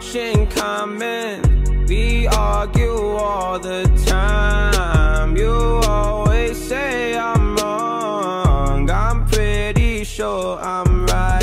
much in common. We argue all the time. You always say I'm wrong. I'm pretty sure I'm right.